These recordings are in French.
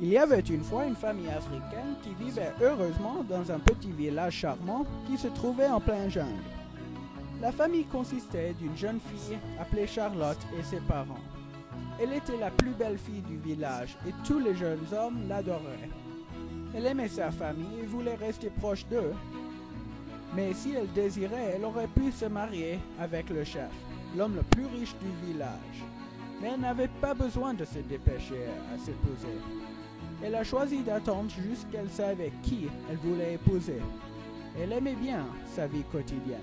Il y avait une fois une famille africaine qui vivait heureusement dans un petit village charmant qui se trouvait en plein jungle. La famille consistait d'une jeune fille appelée Charlotte et ses parents. Elle était la plus belle fille du village et tous les jeunes hommes l'adoraient. Elle aimait sa famille et voulait rester proche d'eux. Mais si elle désirait, elle aurait pu se marier avec le chef, l'homme le plus riche du village. Mais elle n'avait pas besoin de se dépêcher à s'épouser. Elle a choisi d'attendre jusqu'elle savait qui elle voulait épouser. Elle aimait bien sa vie quotidienne.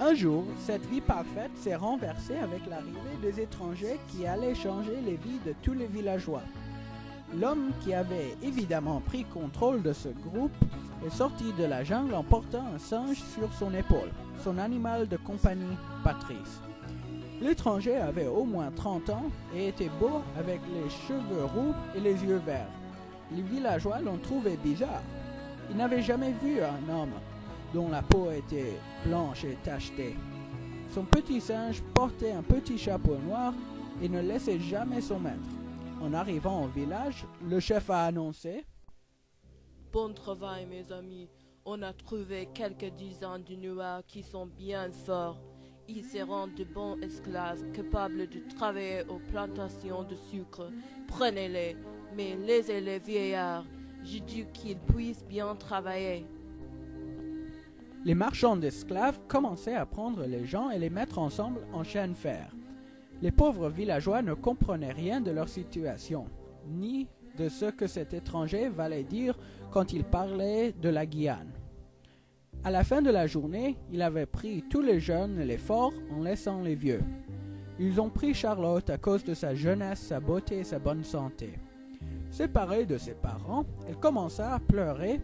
Un jour, cette vie parfaite s'est renversée avec l'arrivée des étrangers qui allaient changer les vies de tous les villageois. L'homme qui avait évidemment pris contrôle de ce groupe est sorti de la jungle en portant un singe sur son épaule, son animal de compagnie, Patrice. L'étranger avait au moins 30 ans et était beau avec les cheveux roux et les yeux verts. Les villageois l'ont trouvé bizarre. Ils n'avaient jamais vu un homme dont la peau était blanche et tachetée. Son petit singe portait un petit chapeau noir et ne laissait jamais son maître. En arrivant au village, le chef a annoncé Bon travail, mes amis. On a trouvé quelques dizaines de noirs qui sont bien forts. Ils seront de bons esclaves capables de travailler aux plantations de sucre. Prenez-les, mais laissez-les vieillards. Je dis qu'ils puissent bien travailler. Les marchands d'esclaves commençaient à prendre les gens et les mettre ensemble en chaîne fer. Les pauvres villageois ne comprenaient rien de leur situation, ni de ce que cet étranger valait dire quand il parlait de la Guyane. À la fin de la journée, il avait pris tous les jeunes et les forts en laissant les vieux. Ils ont pris Charlotte à cause de sa jeunesse, sa beauté et sa bonne santé. Séparée de ses parents, elle commença à pleurer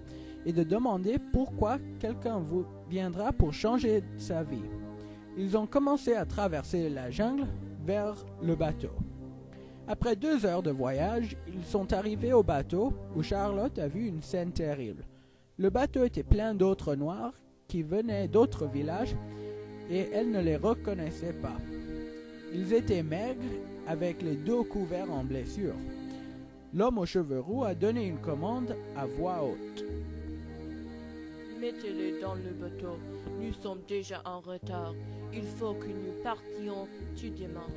et de demander pourquoi quelqu'un viendra pour changer sa vie. Ils ont commencé à traverser la jungle vers le bateau. Après deux heures de voyage, ils sont arrivés au bateau où Charlotte a vu une scène terrible. Le bateau était plein d'autres noirs qui venaient d'autres villages et elle ne les reconnaissait pas. Ils étaient maigres avec les dos couverts en blessures. L'homme aux cheveux roux a donné une commande à voix haute. Mettez-les dans le bateau. Nous sommes déjà en retard. Il faut que nous partions tu demandes.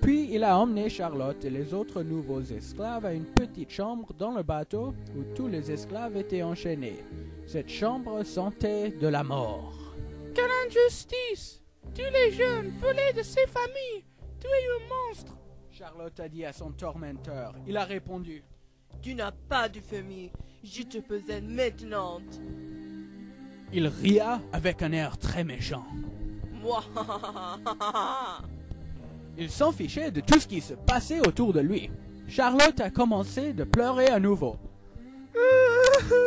Puis il a emmené Charlotte et les autres nouveaux esclaves à une petite chambre dans le bateau où tous les esclaves étaient enchaînés. Cette chambre sentait de la mort. Quelle injustice Tous les jeunes volés de ces familles Tu es un monstre Charlotte a dit à son tormenteur. Il a répondu Tu n'as pas de famille. Je te possède maintenant. Il ria avec un air très méchant. Moi Il s'en fichait de tout ce qui se passait autour de lui. Charlotte a commencé de pleurer à nouveau.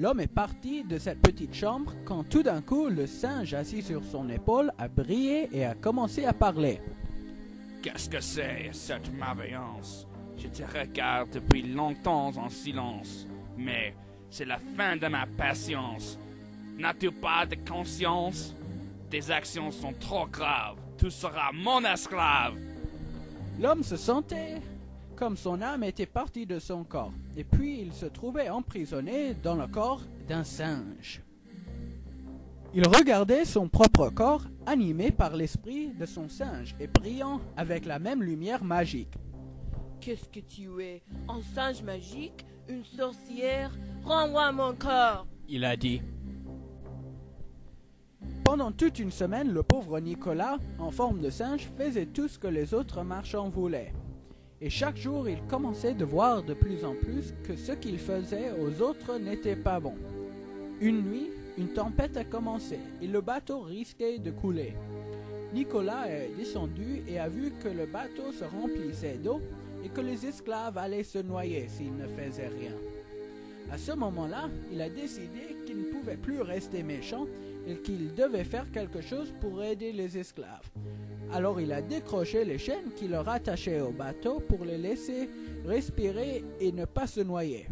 L'homme est parti de cette petite chambre quand tout d'un coup le singe assis sur son épaule a brillé et a commencé à parler. Qu'est-ce que c'est cette malveillance? Je te regarde depuis longtemps en silence, mais c'est la fin de ma patience. N'as-tu pas de conscience? Tes actions sont trop graves. Tu seras mon esclave. L'homme se sentait comme son âme était partie de son corps, et puis il se trouvait emprisonné dans le corps d'un singe. Il regardait son propre corps animé par l'esprit de son singe et brillant avec la même lumière magique. Qu'est-ce que tu es? Un singe magique? Une sorcière? Rends-moi mon corps Il a dit. Pendant toute une semaine, le pauvre Nicolas, en forme de singe, faisait tout ce que les autres marchands voulaient. Et chaque jour, il commençait de voir de plus en plus que ce qu'il faisait aux autres n'était pas bon. Une nuit, une tempête a commencé et le bateau risquait de couler. Nicolas est descendu et a vu que le bateau se remplissait d'eau et que les esclaves allaient se noyer s'ils ne faisaient rien. À ce moment-là, il a décidé qu'il ne pouvait plus rester méchant qu'il devait faire quelque chose pour aider les esclaves. Alors il a décroché les chaînes qui le rattachaient au bateau pour les laisser respirer et ne pas se noyer.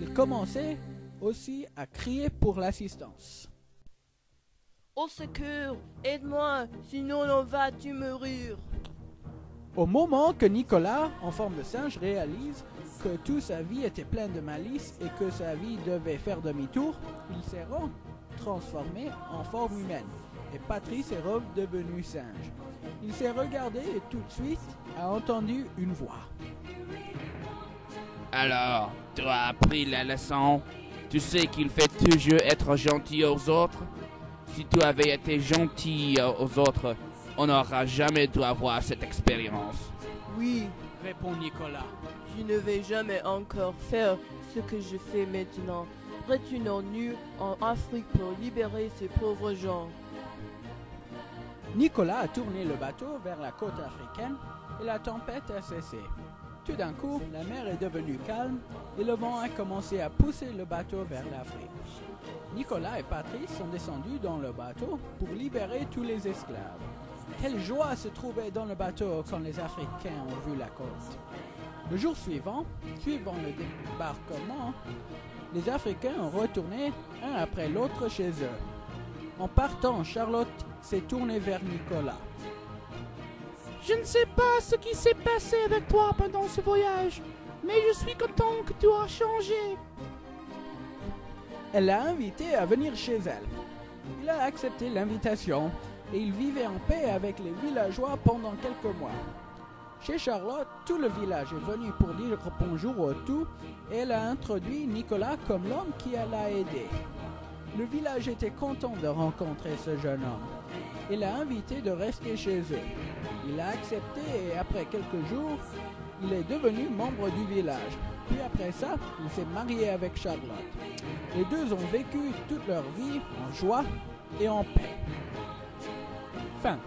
Il commençait aussi à crier pour l'assistance. Au secours, aide-moi, sinon on va tu mourir. Au moment que Nicolas, en forme de singe, réalise que toute sa vie était pleine de malice et que sa vie devait faire demi-tour, il s'est transformé en forme humaine et Patrice est redevenu singe. Il s'est regardé et tout de suite a entendu une voix. Alors, tu as appris la leçon? Tu sais qu'il fait toujours être gentil aux autres? Si tu avais été gentil aux autres, on n'aura jamais dû avoir cette expérience. Oui, répond Nicolas. Je ne vais jamais encore faire ce que je fais maintenant. Retournons-nous en Afrique pour libérer ces pauvres gens? Nicolas a tourné le bateau vers la côte africaine et la tempête a cessé. Tout d'un coup, la mer est devenue calme et le vent a commencé à pousser le bateau vers l'Afrique. Nicolas et Patrice sont descendus dans le bateau pour libérer tous les esclaves. Quelle joie se trouvait dans le bateau quand les Africains ont vu la côte. Le jour suivant, suivant le débarquement, les Africains ont retourné un après l'autre chez eux. En partant, Charlotte s'est tournée vers Nicolas. Je ne sais pas ce qui s'est passé avec toi pendant ce voyage, mais je suis content que tu as changé. Elle l'a invité à venir chez elle. Il a accepté l'invitation et il vivait en paix avec les villageois pendant quelques mois. Chez Charlotte, tout le village est venu pour dire bonjour au tout et elle a introduit Nicolas comme l'homme qui l'a aidé. Le village était content de rencontrer ce jeune homme. Il l'a invité de rester chez eux. Il a accepté et après quelques jours, il est devenu membre du village. Puis après ça, il s'est marié avec Charlotte. Les deux ont vécu toute leur vie en joie et en paix. Fin.